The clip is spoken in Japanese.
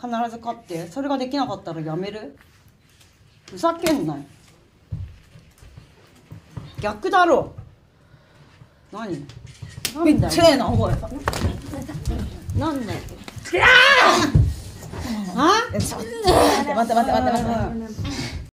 必ず勝ってそれができなかったらやめる？ふざけんなよ。逆だろ。何？めっちゃえなおい。なんだよ。あ待って待って待って待って待って。